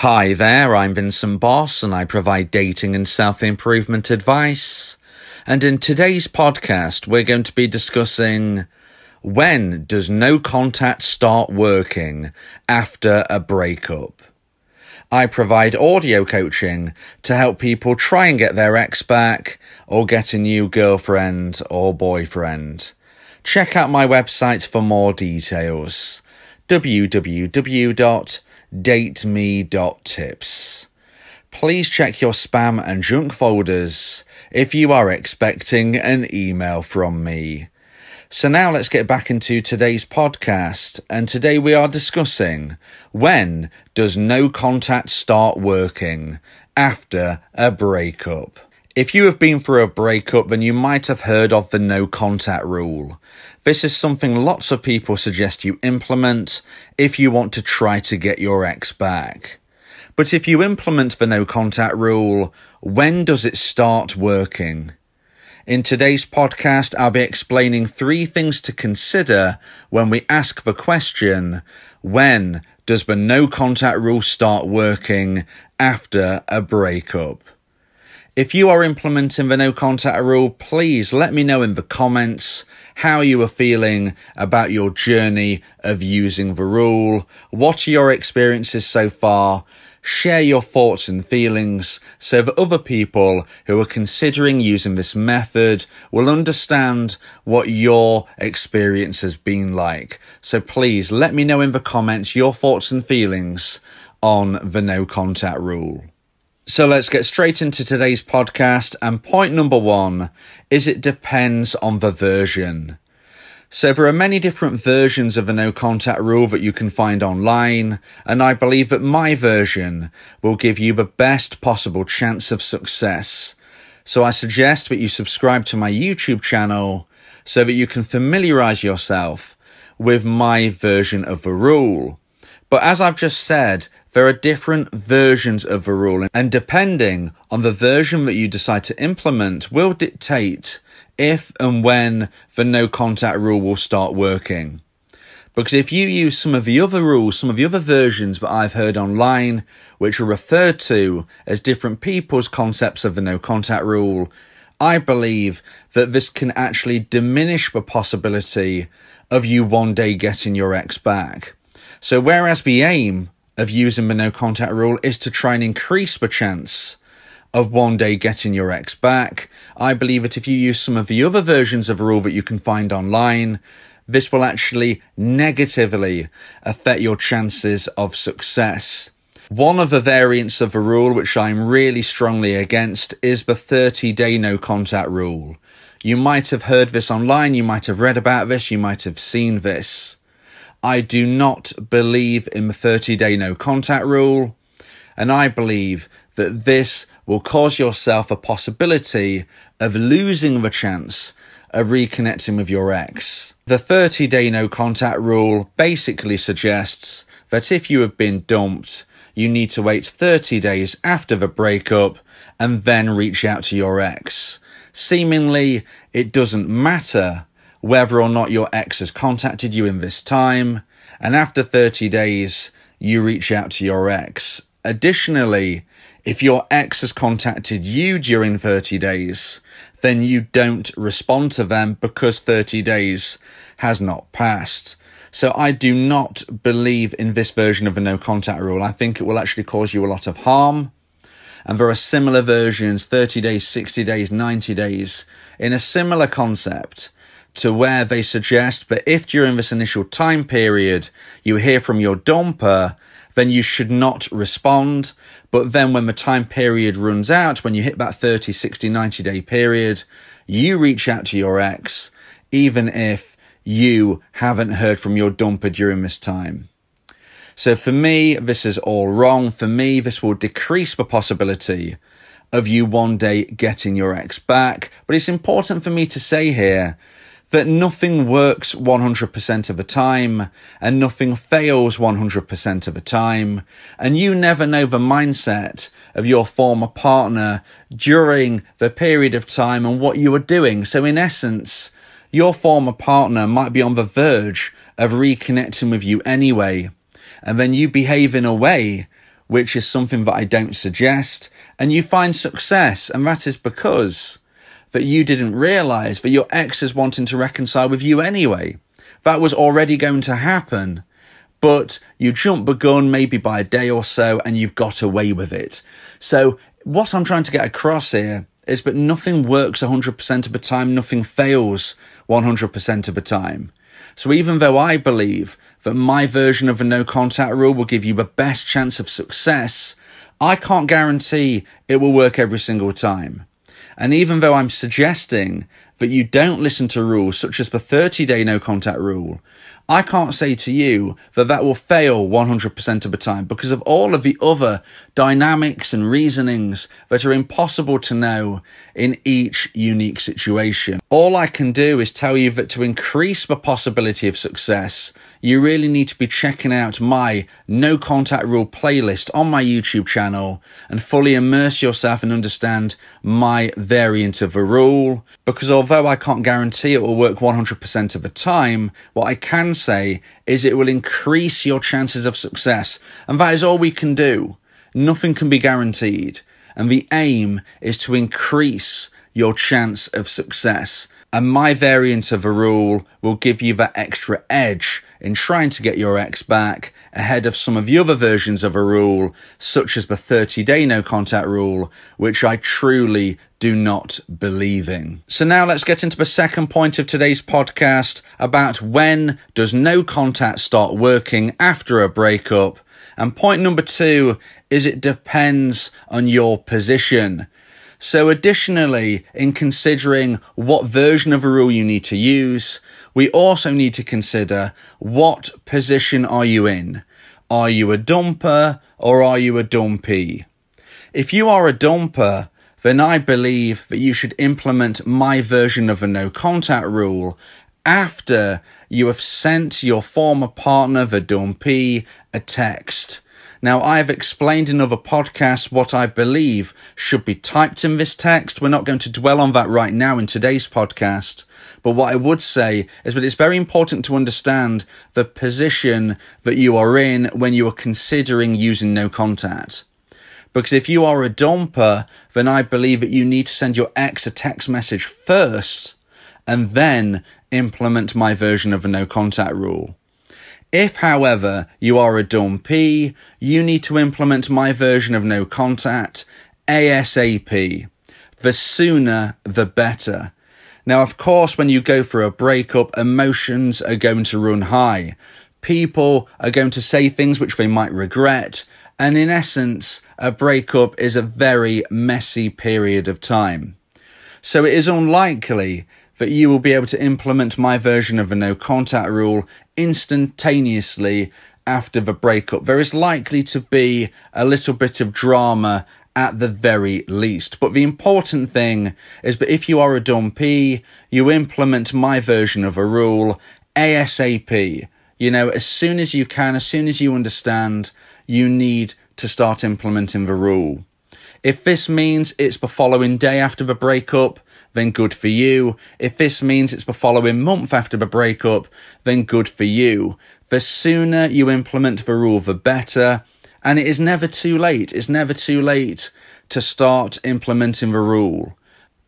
Hi there, I'm Vincent Bos and I provide dating and self improvement advice. And in today's podcast, we're going to be discussing when does no contact start working after a breakup? I provide audio coaching to help people try and get their ex back or get a new girlfriend or boyfriend. Check out my website for more details www.dateme.tips. Please check your spam and junk folders if you are expecting an email from me. So now let's get back into today's podcast. And today we are discussing when does no contact start working after a breakup? If you have been through a breakup, then you might have heard of the no contact rule. This is something lots of people suggest you implement if you want to try to get your ex back. But if you implement the no contact rule, when does it start working? In today's podcast, I'll be explaining three things to consider when we ask the question, when does the no contact rule start working after a breakup? If you are implementing the no contact rule, please let me know in the comments how you are feeling about your journey of using the rule. What are your experiences so far? Share your thoughts and feelings so that other people who are considering using this method will understand what your experience has been like. So please let me know in the comments your thoughts and feelings on the no contact rule. So let's get straight into today's podcast. And point number one is it depends on the version. So there are many different versions of the no contact rule that you can find online, and I believe that my version will give you the best possible chance of success. So I suggest that you subscribe to my YouTube channel so that you can familiarize yourself with my version of the rule. But as I've just said, there are different versions of the rule, and depending on the version that you decide to implement will dictate if and when the no contact rule will start working. Because if you use some of the other rules, some of the other versions that I've heard online, which are referred to as different people's concepts of the no contact rule, I believe that this can actually diminish the possibility of you one day getting your ex back. So whereas the aim of using the no contact rule is to try and increase the chance of one day getting your ex back, I believe that if you use some of the other versions of rule that you can find online, this will actually negatively affect your chances of success. One of the variants of the rule which I'm really strongly against is the 30 day no contact rule. You might have heard this online, you might have read about this, you might have seen this. I do not believe in the 30 day no contact rule. And I believe that this will cause yourself a possibility of losing the chance of reconnecting with your ex. The 30 day no contact rule basically suggests that if you have been dumped, you need to wait 30 days after the breakup and then reach out to your ex. Seemingly, it doesn't matter whether or not your ex has contacted you in this time, and after 30 days, you reach out to your ex. Additionally, if your ex has contacted you during 30 days, then you don't respond to them because 30 days has not passed. So I do not believe in this version of a no contact rule. I think it will actually cause you a lot of harm. And there are similar versions 30 days, 60 days, 90 days in a similar concept to where they suggest that if during this initial time period you hear from your dumper, then you should not respond. But then when the time period runs out, when you hit that 30, 60, 90 day period, you reach out to your ex, even if you haven't heard from your dumper during this time. So for me, this is all wrong. For me, this will decrease the possibility of you one day getting your ex back. But it's important for me to say here that nothing works 100% of the time and nothing fails 100% of the time. And you never know the mindset of your former partner during the period of time and what you are doing. So in essence, your former partner might be on the verge of reconnecting with you anyway. And then you behave in a way which is something that I don't suggest, and you find success, and that is because that you didn't realize that your ex is wanting to reconcile with you anyway. That was already going to happen, but you jumped the gun maybe by a day or so and you've got away with it. So, what I'm trying to get across here is that nothing works 100% of the time, nothing fails 100% of the time. So, even though I believe that my version of a no contact rule will give you the best chance of success, I can't guarantee it will work every single time. And even though I'm suggesting that you don't listen to rules such as the 30 day no contact rule, I can't say to you that that will fail 100% of the time because of all of the other dynamics and reasonings that are impossible to know in each unique situation. All I can do is tell you that to increase the possibility of success, you really need to be checking out my no contact rule playlist on my YouTube channel and fully immerse yourself and understand my variant of the rule. Because although I can't guarantee it will work 100% of the time, what I can say is it will increase your chances of success. And that is all we can do. Nothing can be guaranteed. And the aim is to increase your chance of success. And my variant of a rule will give you that extra edge in trying to get your ex back ahead of some of the other versions of a rule, such as the 30 day no contact rule, which I truly do not believe in. So now let's get into the second point of today's podcast about when does no contact start working after a breakup. And point number two is it depends on your position. So additionally, in considering what version of a rule you need to use, we also need to consider what position are you in? Are you a dumper or are you a dumpee? If you are a dumper, then I believe that you should implement my version of a no contact rule after you have sent your former partner, the dumpee, a text. Now, I have explained in other podcasts what I believe should be typed in this text. We're not going to dwell on that right now in today's podcast. But what I would say is that it's very important to understand the position that you are in when you are considering using no contact. Because if you are a dumper, then I believe that you need to send your ex a text message first and then implement my version of a no contact rule. If, however, you are a dumpee, you need to implement my version of no contact ASAP. The sooner, the better. Now, of course, when you go for a breakup, emotions are going to run high. People are going to say things which they might regret. And in essence, a breakup is a very messy period of time. So it is unlikely that you will be able to implement my version of a no contact rule instantaneously after the breakup. There is likely to be a little bit of drama at the very least. But the important thing is that if you are a dumpee, you implement my version of a rule ASAP. You know, as soon as you can, as soon as you understand, you need to start implementing the rule. If this means it's the following day after the breakup, then good for you. If this means it's the following month after the breakup, then good for you. The sooner you implement the rule, the better. And it is never too late. It's never too late to start implementing the rule.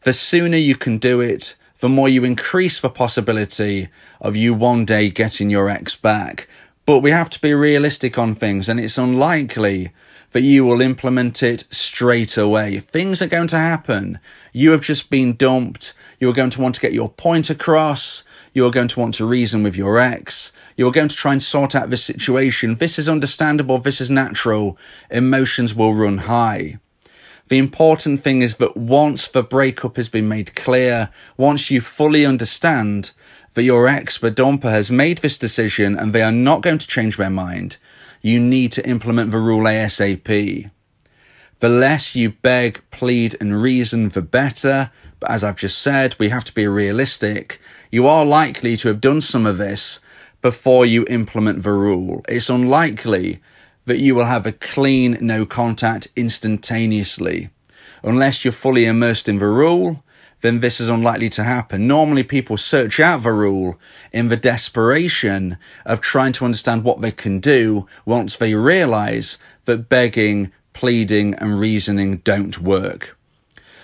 The sooner you can do it, the more you increase the possibility of you one day getting your ex back. But we have to be realistic on things, and it's unlikely that you will implement it straight away. Things are going to happen. You have just been dumped. You are going to want to get your point across. You are going to want to reason with your ex. You are going to try and sort out this situation. This is understandable. This is natural. Emotions will run high. The important thing is that once the breakup has been made clear, once you fully understand that your ex, dumper, has made this decision and they are not going to change their mind, you need to implement the rule ASAP. The less you beg, plead, and reason, the better. But as I've just said, we have to be realistic. You are likely to have done some of this before you implement the rule. It's unlikely that you will have a clean no contact instantaneously. Unless you're fully immersed in the rule, then this is unlikely to happen. Normally, people search out the rule in the desperation of trying to understand what they can do once they realize that begging, pleading, and reasoning don't work.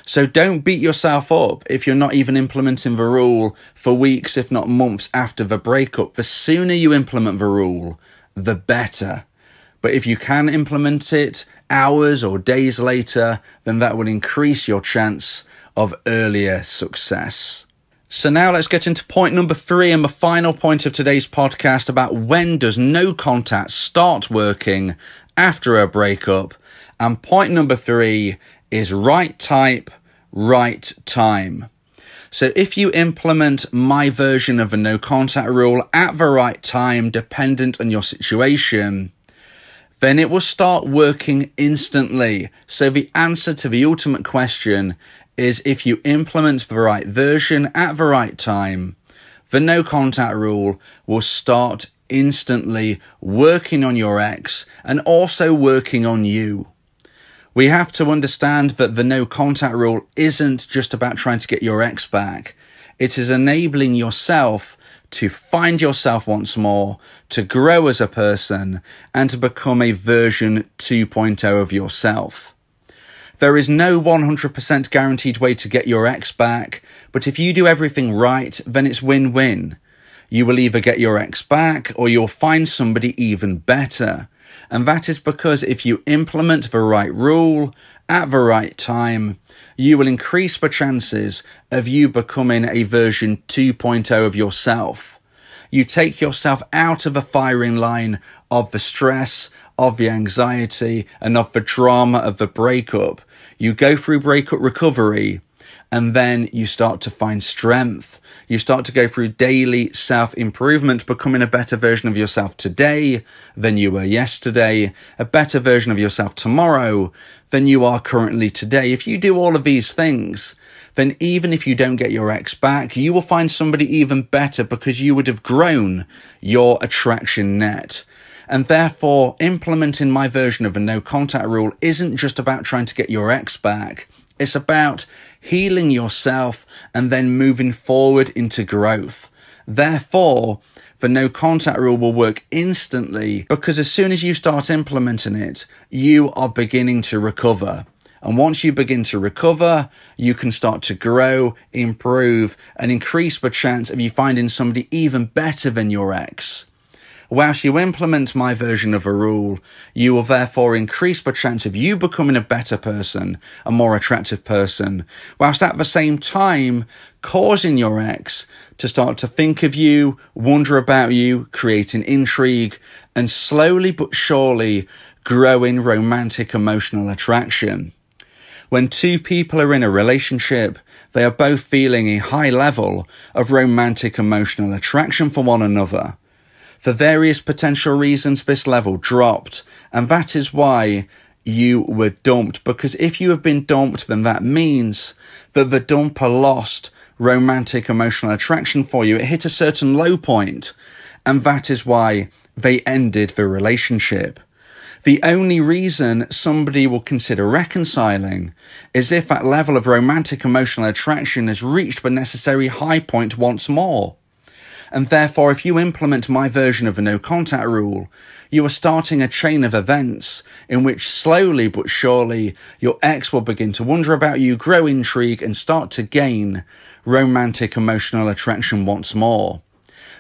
So don't beat yourself up if you're not even implementing the rule for weeks, if not months after the breakup. The sooner you implement the rule, the better. But if you can implement it hours or days later, then that will increase your chance of earlier success. So now let's get into point number three and the final point of today's podcast about when does no contact start working after a breakup. And point number three is right type, right time. So if you implement my version of a no contact rule at the right time, dependent on your situation, then it will start working instantly. So the answer to the ultimate question is if you implement the right version at the right time, the no contact rule will start instantly working on your ex and also working on you. We have to understand that the no contact rule isn't just about trying to get your ex back. It is enabling yourself to find yourself once more, to grow as a person, and to become a version 2.0 of yourself. There is no 100% guaranteed way to get your ex back, but if you do everything right, then it's win win. You will either get your ex back or you'll find somebody even better. And that is because if you implement the right rule at the right time, you will increase the chances of you becoming a version 2.0 of yourself. You take yourself out of the firing line of the stress, of the anxiety, and of the drama of the breakup you go through breakup recovery and then you start to find strength. You start to go through daily self improvement, becoming a better version of yourself today than you were yesterday, a better version of yourself tomorrow than you are currently today. If you do all of these things, then even if you don't get your ex back, you will find somebody even better because you would have grown your attraction net. And therefore, implementing my version of a no contact rule isn't just about trying to get your ex back. It's about healing yourself and then moving forward into growth. Therefore, the no contact rule will work instantly because as soon as you start implementing it, you are beginning to recover. And once you begin to recover, you can start to grow, improve, and increase the chance of you finding somebody even better than your ex. Whilst you implement my version of a rule, you will therefore increase the chance of you becoming a better person, a more attractive person, whilst at the same time causing your ex to start to think of you, wonder about you, creating intrigue, and slowly but surely growing romantic emotional attraction. When two people are in a relationship, they are both feeling a high level of romantic emotional attraction for one another. For various potential reasons, this level dropped, and that is why you were dumped. Because if you have been dumped, then that means that the dumper lost romantic emotional attraction for you. It hit a certain low point, and that is why they ended the relationship. The only reason somebody will consider reconciling is if that level of romantic emotional attraction has reached the necessary high point once more. And therefore, if you implement my version of the no contact rule, you are starting a chain of events in which slowly but surely your ex will begin to wonder about you, grow intrigue, and start to gain romantic emotional attraction once more.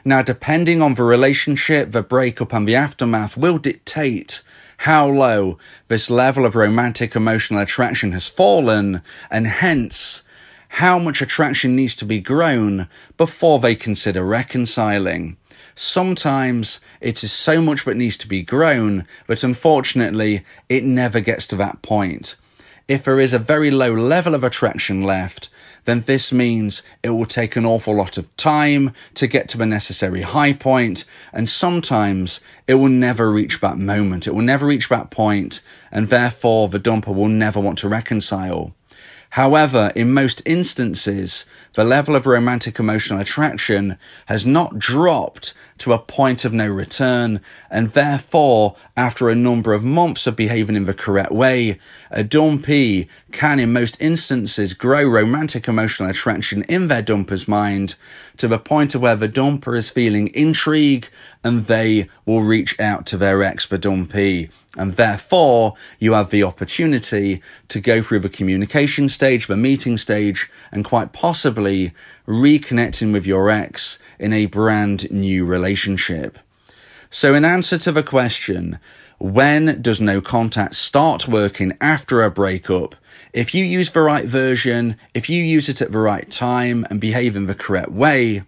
Now, depending on the relationship, the breakup, and the aftermath will dictate how low this level of romantic emotional attraction has fallen, and hence how much attraction needs to be grown before they consider reconciling. Sometimes it is so much that needs to be grown, but unfortunately, it never gets to that point. If there is a very low level of attraction left, then this means it will take an awful lot of time to get to the necessary high point, and sometimes it will never reach that moment. It will never reach that point, and therefore the dumper will never want to reconcile. However, in most instances, the level of romantic emotional attraction has not dropped to a point of no return, and therefore, after a number of months of behaving in the correct way, a dumpee can, in most instances, grow romantic emotional attraction in their dumper's mind to the point of where the dumper is feeling intrigue and they will reach out to their ex, the dumpee. And therefore, you have the opportunity to go through the communication stage, the meeting stage, and quite possibly reconnecting with your ex in a brand new relationship. So, in answer to the question, when does no contact start working after a breakup? If you use the right version, if you use it at the right time and behave in the correct way,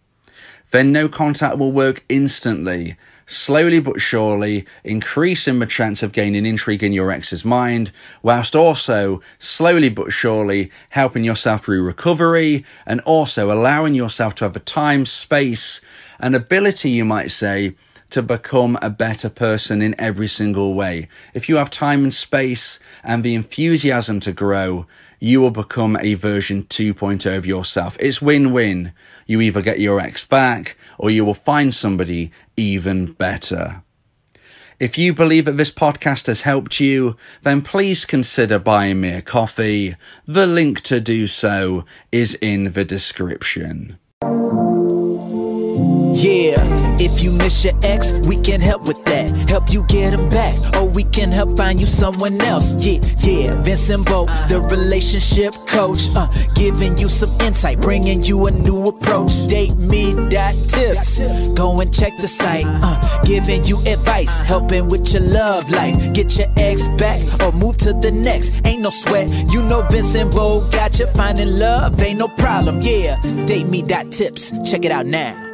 then no contact will work instantly, slowly but surely increasing the chance of gaining intrigue in your ex's mind, whilst also slowly but surely helping yourself through recovery and also allowing yourself to have the time, space, and ability, you might say, to become a better person in every single way. If you have time and space and the enthusiasm to grow, you will become a version 2.0 of yourself. It's win win. You either get your ex back or you will find somebody even better. If you believe that this podcast has helped you, then please consider buying me a coffee. The link to do so is in the description. Yeah, if you miss your ex, we can help with that. Help you get him back, or we can help find you someone else. Yeah, yeah, Vincent Bo, the relationship coach, uh, giving you some insight, bringing you a new approach. Date me that tips. Go and check the site, uh, giving you advice, helping with your love life. Get your ex back or move to the next. Ain't no sweat, you know Vincent Bo got you finding love, ain't no problem. Yeah, date me that tips. Check it out now.